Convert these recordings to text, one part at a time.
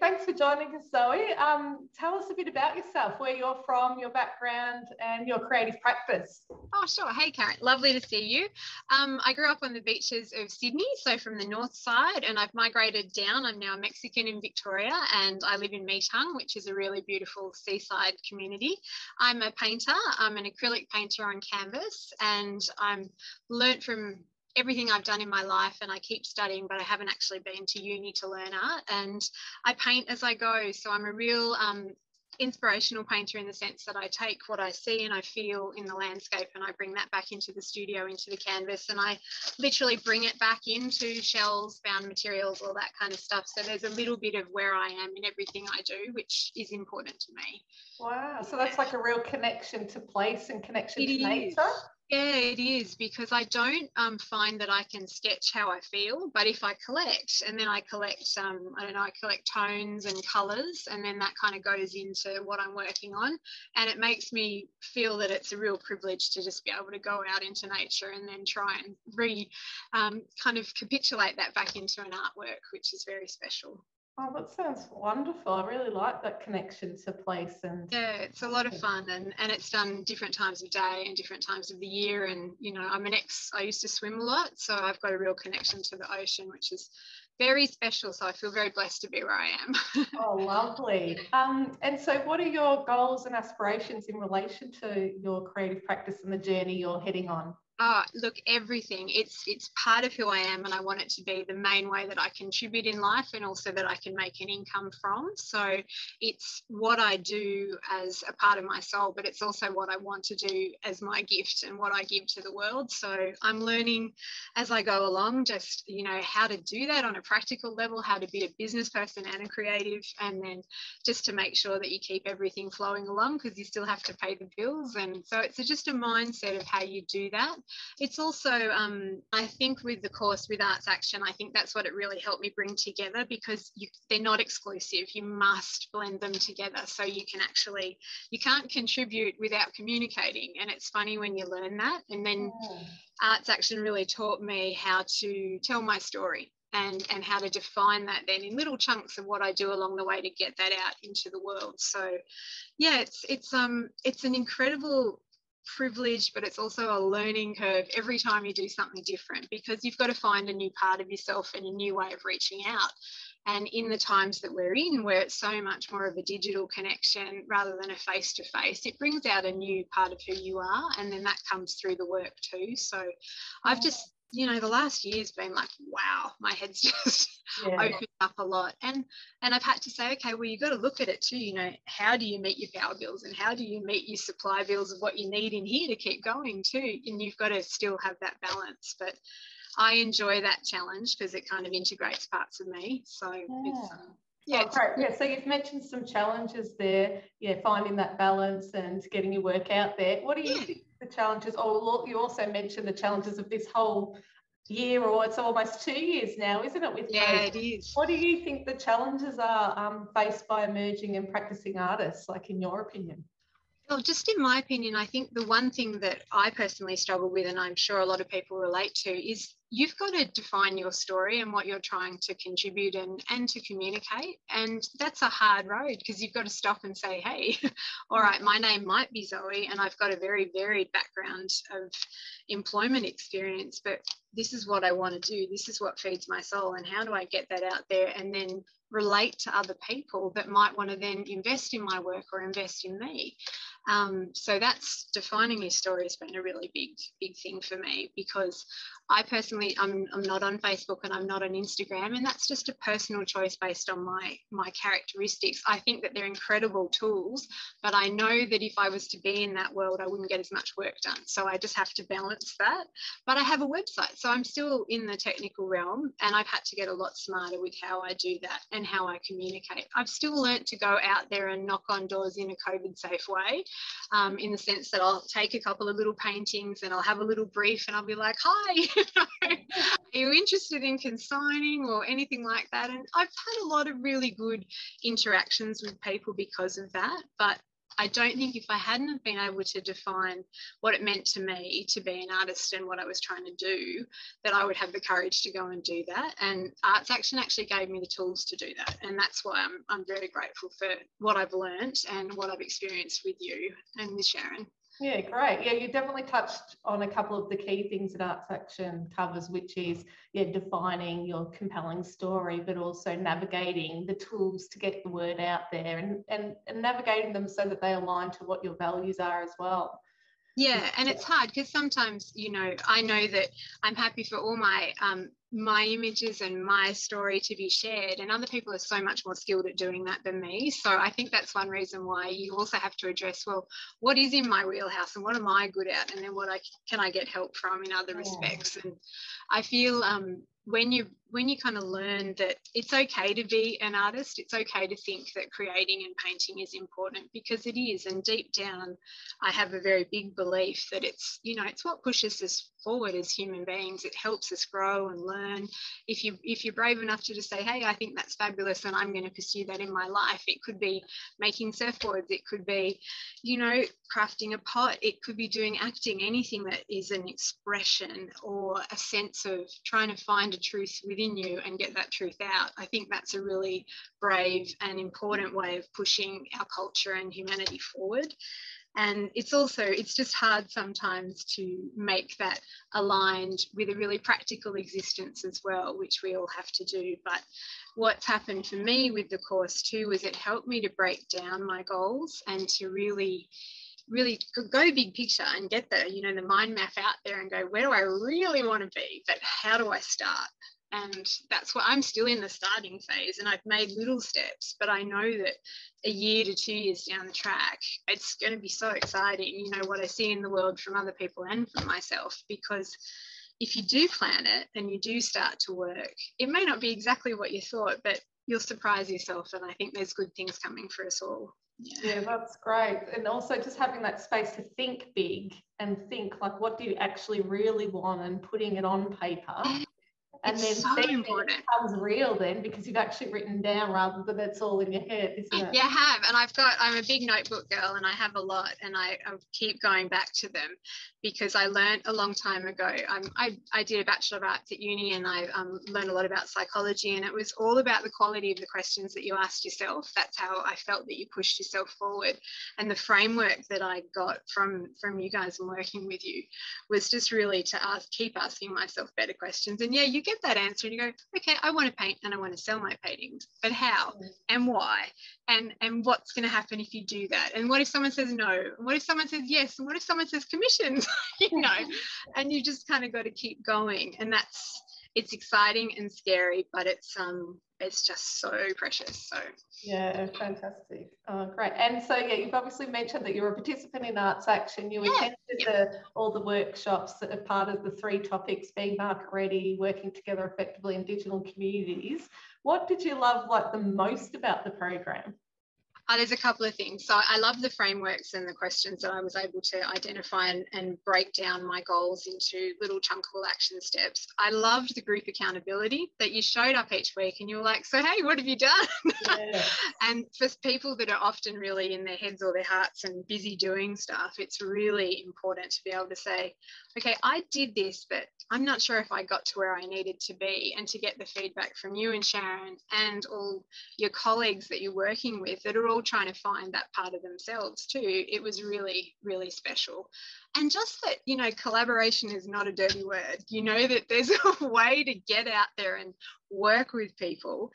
thanks for joining us, Zoe. Um, tell us a bit about yourself, where you're from, your background, and your creative practice. Oh, sure. Hey, Karen. Lovely to see you. Um, I grew up on the beaches of Sydney, so from the north side, and I've migrated down. I'm now a Mexican in Victoria, and I live in Metung, which is a really beautiful seaside community. I'm a painter. I'm an acrylic painter on canvas, and I'm learnt from everything I've done in my life and I keep studying, but I haven't actually been to uni to learn art. And I paint as I go. So I'm a real um, inspirational painter in the sense that I take what I see and I feel in the landscape and I bring that back into the studio, into the canvas, and I literally bring it back into shells, bound materials, all that kind of stuff. So there's a little bit of where I am in everything I do, which is important to me. Wow. So that's like a real connection to place and connection it to is. nature. Yeah, it is because I don't um, find that I can sketch how I feel, but if I collect and then I collect, um, I don't know, I collect tones and colors, and then that kind of goes into what I'm working on, and it makes me feel that it's a real privilege to just be able to go out into nature and then try and re um, kind of capitulate that back into an artwork, which is very special. Oh, that sounds wonderful. I really like that connection to place and yeah, it's a lot of fun and, and it's done different times of day and different times of the year. And, you know, I'm an ex, I used to swim a lot. So I've got a real connection to the ocean, which is very special. So I feel very blessed to be where I am. oh, lovely. Um, and so, what are your goals and aspirations in relation to your creative practice and the journey you're heading on? Oh, look, everything. It's it's part of who I am, and I want it to be the main way that I contribute in life, and also that I can make an income from. So it's what I do as a part of my soul, but it's also what I want to do as my gift and what I give to the world. So I'm learning as I go along, just you know how to do that on a practical level, how to be a business person and a creative, and then just to make sure that you keep everything flowing along because you still have to pay the bills. And so it's just a mindset of how you do that it's also, um, I think, with the course with Arts Action, I think that's what it really helped me bring together because you, they're not exclusive. You must blend them together so you can actually, you can't contribute without communicating. And it's funny when you learn that. And then oh. Arts Action really taught me how to tell my story and and how to define that then in little chunks of what I do along the way to get that out into the world. So yeah, it's it's um it's an incredible privilege, but it's also a learning curve every time you do something different because you've got to find a new part of yourself and a new way of reaching out. And in the times that we're in, where it's so much more of a digital connection rather than a face to face, it brings out a new part of who you are. And then that comes through the work too. So I've just you know the last year's been like wow my head's just yeah. opened up a lot and and i've had to say okay well you've got to look at it too you know how do you meet your power bills and how do you meet your supply bills of what you need in here to keep going too and you've got to still have that balance but i enjoy that challenge because it kind of integrates parts of me so yeah. it's um, yeah, oh, great. Yeah, so you've mentioned some challenges there. Yeah, finding that balance and getting your work out there. What do you yeah. think the challenges? Oh, you also mentioned the challenges of this whole year, or it's almost two years now, isn't it? With yeah, it is. What do you think the challenges are um, faced by emerging and practicing artists, like in your opinion? Well, just in my opinion, I think the one thing that I personally struggle with, and I'm sure a lot of people relate to, is you've got to define your story and what you're trying to contribute and, and to communicate. And that's a hard road because you've got to stop and say, hey, all right, my name might be Zoe, and I've got a very varied background of employment experience, but this is what I want to do. This is what feeds my soul. And how do I get that out there and then relate to other people that might want to then invest in my work or invest in me? Um, so that's defining your story has been a really big, big thing for me because I personally, I'm, I'm not on Facebook and I'm not on Instagram, and that's just a personal choice based on my my characteristics. I think that they're incredible tools, but I know that if I was to be in that world, I wouldn't get as much work done. So I just have to balance that. But I have a website, so I'm still in the technical realm, and I've had to get a lot smarter with how I do that and how I communicate. I've still learnt to go out there and knock on doors in a COVID safe way um, in the sense that I'll take a couple of little paintings and I'll have a little brief and I'll be like, hi, are you interested in consigning or anything like that? And I've had a lot of really good interactions with people because of that. But I don't think if I hadn't been able to define what it meant to me to be an artist and what I was trying to do, that I would have the courage to go and do that. And Arts Action actually gave me the tools to do that. And that's why I'm, I'm very grateful for what I've learned and what I've experienced with you and with Sharon. Yeah, great. Yeah, you definitely touched on a couple of the key things that Arts Action covers, which is yeah, defining your compelling story, but also navigating the tools to get the word out there and, and, and navigating them so that they align to what your values are as well. Yeah, and it's hard because sometimes, you know, I know that I'm happy for all my um, my images and my story to be shared, and other people are so much more skilled at doing that than me. So I think that's one reason why you also have to address, well, what is in my wheelhouse and what am I good at, and then what I can I get help from in other yeah. respects. And I feel um, when you when you kind of learn that it's okay to be an artist it's okay to think that creating and painting is important because it is and deep down i have a very big belief that it's you know it's what pushes us forward as human beings. It helps us grow and learn. If you if you're brave enough to just say hey i think that's fabulous and i'm going to pursue that in my life it could be making surfboards it could be you know crafting a pot it could be doing acting anything that is an expression or a sense of trying to find a truth within you and get that truth out. I think that's a really brave and important way of pushing our culture and humanity forward. And it's also it's just hard sometimes to make that aligned with a really practical existence as well which we all have to do. But what's happened for me with the course too is it helped me to break down my goals and to really really go big picture and get the you know the mind map out there and go where do i really want to be? But how do i start and that's what I'm still in the starting phase and I've made little steps but I know that a year to two years down the track it's going to be so exciting you know what I see in the world from other people and from myself because if you do plan it and you do start to work it may not be exactly what you thought but you'll surprise yourself and I think there's good things coming for us all yeah. yeah, that's great. And also just having that space to think big and think like what do you actually really want and putting it on paper and it's then so important. it becomes real then because you've actually written down rather than it's all in your head, isn't it? Yeah, I have. And I've got, I'm a big notebook girl and I have a lot and I, I keep going back to them because I learned a long time ago. Um, I, I did a Bachelor of Arts at uni and I um, learned a lot about psychology and it was all about the quality of the questions that you asked yourself. That's how I felt that you pushed yourself forward. And the framework that I got from, from you guys and working with you was just really to ask, keep asking myself better questions. And yeah, you get that answer and you go, okay, I want to paint and I want to sell my paintings, but how and why? And and what's going to happen if you do that? And what if someone says no? what if someone says yes? And what if someone says commissions? you know, and you just kind of got to keep going. And that's it's exciting and scary, but it's um it's just so precious. So yeah, fantastic. Oh, great. And so yeah, you've obviously mentioned that you're a participant in Arts Action. You yeah. attended yeah. the, all the workshops that are part of the three topics being market ready, working together effectively in digital communities. What did you love like the most about the program? Uh, there's a couple of things. So I love the frameworks and the questions that I was able to identify and, and break down my goals into little chunkable action steps. I loved the group accountability that you showed up each week and you were like, so hey, what have you done? Yeah. and for people that are often really in their heads or their hearts and busy doing stuff, it's really important to be able to say, okay, I did this, but I'm not sure if I got to where I needed to be. And to get the feedback from you and Sharon and all your colleagues that you're working with that are all trying to find that part of themselves too, it was really, really special. And just that, you know, collaboration is not a dirty word. You know that there's a way to get out there and work with people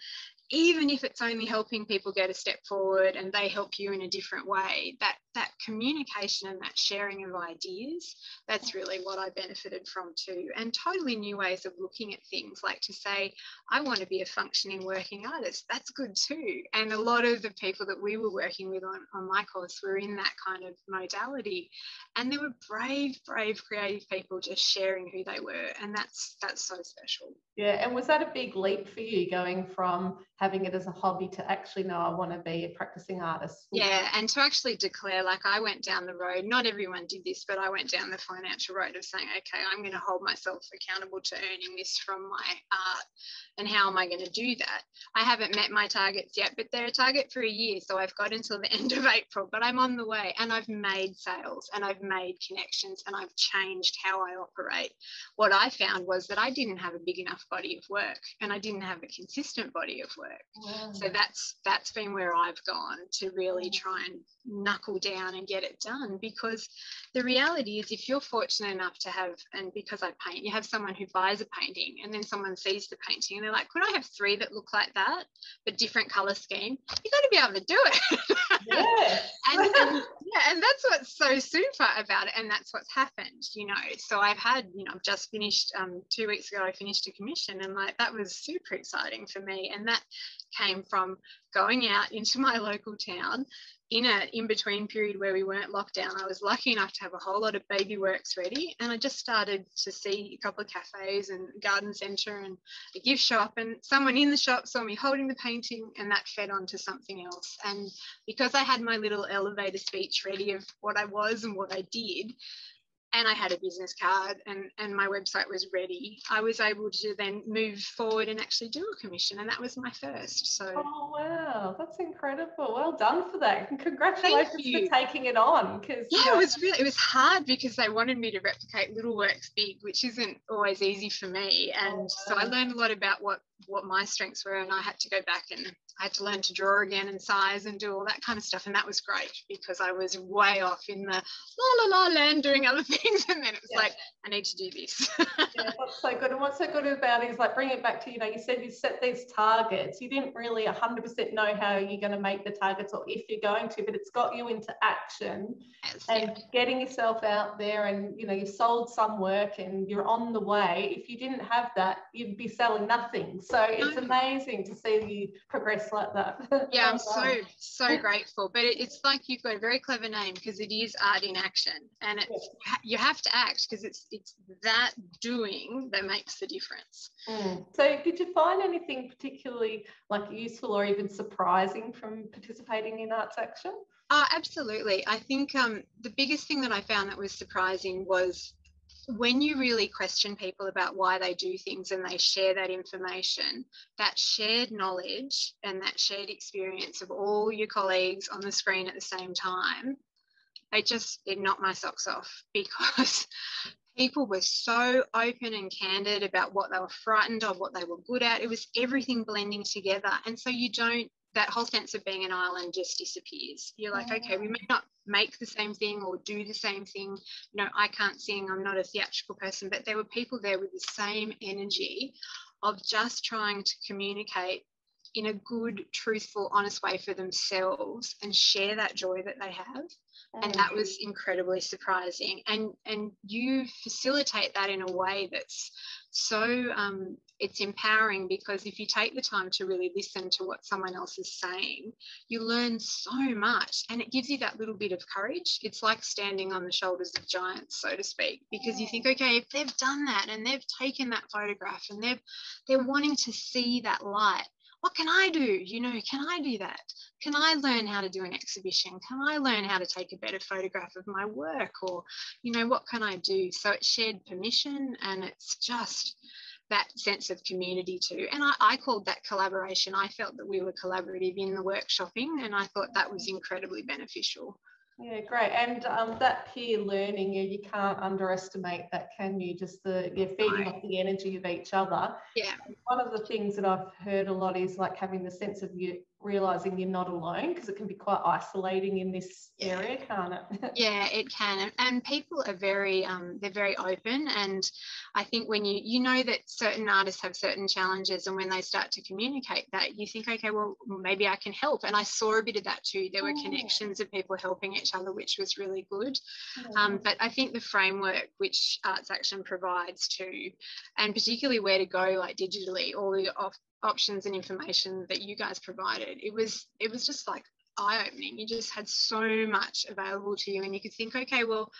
even if it's only helping people get a step forward and they help you in a different way that that communication and that sharing of ideas that's really what i benefited from too. And totally new ways of looking at things like to say i want to be a functioning working artist. That's good too. And a lot of the people that we were working with on, on my course were in that kind of modality. And there were brave brave creative people just sharing who they were and that's that's so special. Yeah and was that a big leap for you going from having it as a hobby to actually know I want to be a practicing artist. Yeah, and to actually declare, like I went down the road, not everyone did this, but I went down the financial road of saying, okay, I'm going to hold myself accountable to earning this from my art. And how am I going to do that? I haven't met my targets yet, but they're a target for a year. So I've got until the end of April, but I'm on the way and I've made sales and I've made connections and I've changed how I operate. What I found was that I didn't have a big enough body of work and I didn't have a consistent body of work. Wow. So that's that's been where I've gone to really try and knuckle down and get it done because the reality is if you're fortunate enough to have and because I paint you have someone who buys a painting and then someone sees the painting and they're like could I have three that look like that but different color scheme? You got to be able to do it. Yeah. and, and yeah and that's what's so super about it and that's what's happened you know. So I've had you know I've just finished um, two weeks ago I finished a commission and like that was super exciting for me and that came from going out into my local town in a in between period where we weren't locked down, I was lucky enough to have a whole lot of baby works ready. And I just started to see a couple of cafes and garden centre and a gift shop. And someone in the shop saw me holding the painting, and that fed on to something else. And because I had my little elevator speech ready of what I was and what I did, and I had a business card and, and my website was ready, I was able to then move forward and actually do a commission. And that was my first. So Oh wow, that's incredible. Well done for that. And congratulations for taking it on. Because yeah, you it was really it was hard because they wanted me to replicate little works big, which isn't always easy for me. Oh, and oh, wow. so I learned a lot about what what my strengths were and I had to go back and I had to learn to draw again and size and do all that kind of stuff. And that was great because I was way off in the la la la land doing other things. And then it was yeah. like, I need to do this. yeah, that's so good. And what's so good about it is like bring it back to, you know, you said you set these targets. You didn't really 100% know how you're going to make the targets or if you're going to, but it's got you into action yes, and yeah. getting yourself out there. And, you know, you've sold some work and you're on the way. If you didn't have that, you'd be selling nothing. So it's amazing to see you progress like that. Yeah, I'm so so grateful. But it, it's like you've got a very clever name because it is art in action, and it's you have to act because it's it's that doing that makes the difference. Mm. So, did you find anything particularly like useful or even surprising from participating in Arts Action? Oh, absolutely. I think um, the biggest thing that I found that was surprising was when you really question people about why they do things and they share that information, that shared knowledge and that shared experience of all your colleagues on the screen at the same time, it just it knocked my socks off because people were so open and candid about what they were frightened of, what they were good at. It was everything blending together. And so you don't that whole sense of being an island just disappears. You're like, okay, we may not make the same thing or do the same thing. You know, I can't sing, I'm not a theatrical person, but there were people there with the same energy of just trying to communicate in a good, truthful, honest way for themselves and share that joy that they have. And that was mm. incredibly surprising. And and you facilitate that in a way that's so um, it's empowering because if you take the time to really listen to what someone else is saying, you learn so much and it gives you that little bit of courage. It's like standing on the shoulders of giants, so to speak, because you think, okay, if they've done that and they've taken that photograph and they've they're wanting to see that light, what can I do? You know, can I do that? Can I learn how to do an exhibition? Can I learn how to take a better photograph of my work? Or, you know, what can I do? So it's shared permission and it's just that sense of community too. And I, I, called that collaboration. I felt that we were collaborative in the workshopping, and I thought that was incredibly beneficial. Yeah, great. And um, that peer learning, you, you can't underestimate that, can you? Just the you're feeding off the energy of each other. Yeah. One of the things that I've heard a lot is like having the sense of you realizing you're not alone because it can be quite isolating in this yeah. area can't it yeah it can and people are very um, they're very open and i think when you you know that certain artists have certain challenges and when they start to communicate that you think okay well maybe i can help and i saw a bit of that too there were oh. connections of people helping each other which was really good oh. um, but i think the framework which arts action provides too and particularly where to go like digitally all the off options and information that you guys provided it was it was just like eye-opening. You just had so much available to you and you could think okay well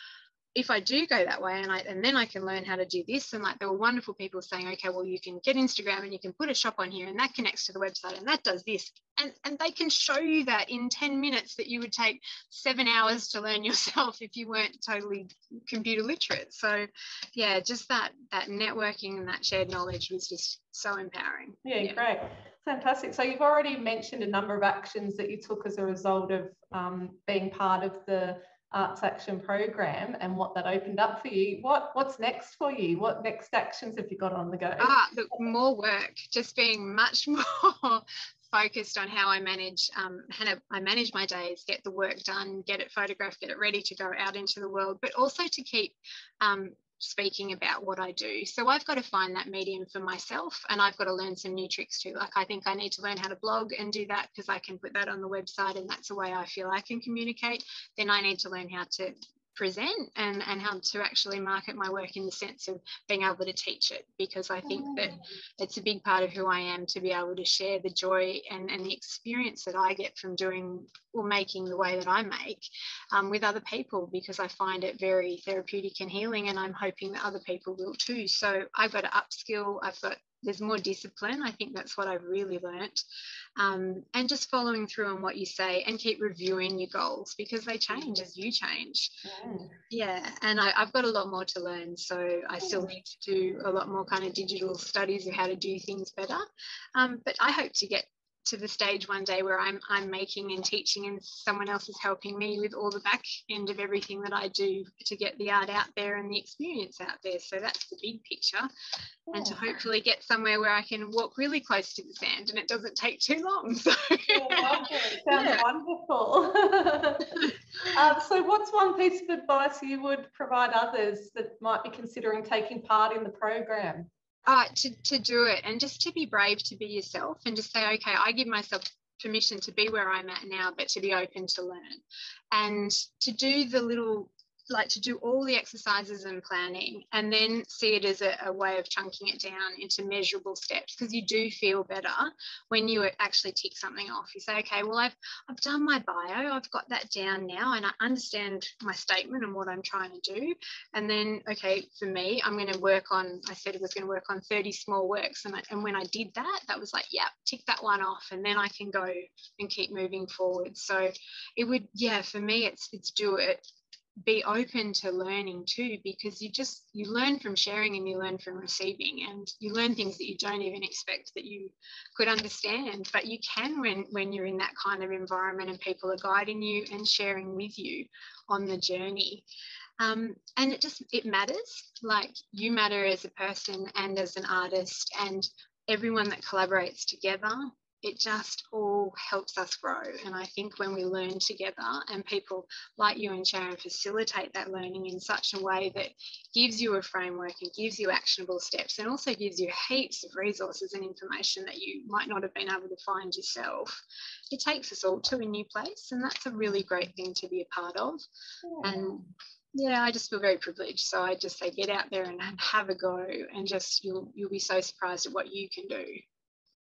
if I do go that way and I and then I can learn how to do this. And like there were wonderful people saying okay well you can get Instagram and you can put a shop on here and that connects to the website and that does this. And and they can show you that in 10 minutes that you would take 7 hours to learn yourself if you weren't totally computer literate. So yeah just that that networking and that shared knowledge was just so empowering. Yeah, yeah. great. Fantastic. So you've already mentioned a number of actions that you took as a result of um, being part of the Arts Action Program and what that opened up for you. What what's next for you? What next actions have you got on the go? Ah, look, more work. Just being much more focused on how I manage um, how I manage my days, get the work done, get it photographed, get it ready to go out into the world, but also to keep um, speaking about what I do. So I've got to find that medium for myself and I've got to learn some new tricks too. Like I think I need to learn how to blog and do that because I can put that on the website and that's a way I feel I can communicate. Then I need to learn how to present and, and how to actually market my work in the sense of being able to teach it because I think that mm. it's a big part of who I am to be able to share the joy and, and the experience that I get from doing or making the way that I make um, with other people because I find it very therapeutic and healing and I'm hoping that other people will too. So I've got to upskill, I've got there's more discipline. I think that's what I've really learnt. Um, and just following through on what you say and keep reviewing your goals because they change as you change. Yeah. yeah. And I, have got a lot more to learn. So I still need to do a lot more kind of digital studies of how to do things better. Um, but I hope to get to the stage one day where I'm I'm making and teaching and someone else is helping me with all the back end of everything that I do to get the art out there and the experience out there. So that's the big picture. Yeah. And to hopefully get somewhere where I can walk really close to the sand and it doesn't take too long. So yeah, sounds yeah. wonderful. um, so what's one piece of advice you would provide others that might be considering taking part in the program? Uh, to, to do it and just to be brave to be yourself and just say, okay, I give myself permission to be where I'm at now, but to be open to learn. And to do the little like to do all the exercises and planning and then see it as a, a way of chunking it down into measurable steps because you do feel better when you actually tick something off. You say okay well i've i've done my bio i've got that down now and i understand my statement and what i'm trying to do. And then okay for me i'm going to work on i said i was going to work on 30 small works and, I, and when i did that that was like yeah tick that one off and then i can go and keep moving forward. So it would yeah for me it's it's do it be open to learning too because you just you learn from sharing and you learn from receiving and you learn things that you don't even expect that you could understand. But you can when when you're in that kind of environment and people are guiding you and sharing with you on the journey. Um, and it just it matters. Like you matter as a person and as an artist and everyone that collaborates together it just all helps us grow. And I think when we learn together and people like you and Sharon facilitate that learning in such a way that gives you a framework and gives you actionable steps and also gives you heaps of resources and information that you might not have been able to find yourself, it takes us all to a new place. And that's a really great thing to be a part of. Yeah. And yeah, I just feel very privileged. So I just say get out there and have a go and just you'll you'll be so surprised at what you can do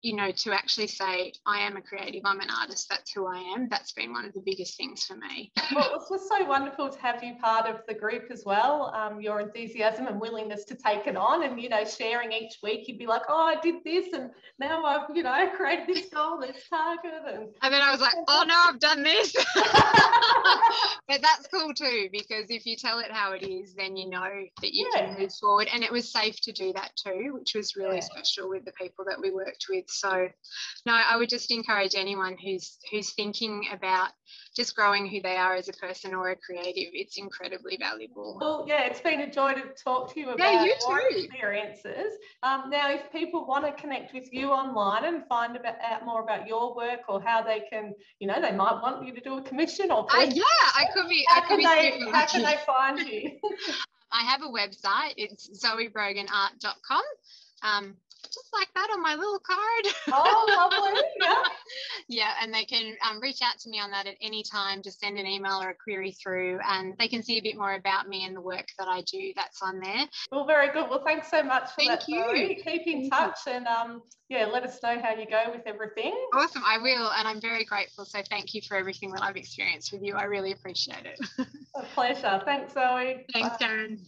you know, to actually say, I am a creative, I'm an artist, that's who I am, that's been one of the biggest things for me. Well, it was so wonderful to have you part of the group as well. Um, your enthusiasm and willingness to take it on and, you know, sharing each week, you'd be like, oh, I did this and now I've, you know, created this goal, this target. And, and then I was like, oh, no, I've done this. but that's cool too, because if you tell it how it is, then you know that you yeah. can move forward. And it was safe to do that too, which was really yeah. special with the people that we worked with so no, I would just encourage anyone who's who's thinking about just growing who they are as a person or a creative. It's incredibly valuable. Well, yeah, it's been a joy to talk to you about yeah, you your experiences. Um, now, if people want to connect with you online and find about, out more about your work or how they can, you know, they might want you to do a commission or uh, yeah, I could be. How I could can be they? How can they find you? I have a website. It's zoebroganart.com. Um, just like that on my little card. Oh, lovely. Yeah. yeah, and they can um, reach out to me on that at any time. Just send an email or a query through, and they can see a bit more about me and the work that I do. That's on there. Well, very good. Well, thanks so much for Thank that. you. Zoe. Keep in Thank touch and um, yeah, let us know how you go with everything. Awesome, I will, and I'm very grateful. So thank you for everything that I've experienced with you. I really appreciate it. A pleasure. Thanks, Zoe. Thanks, Bye. Karen.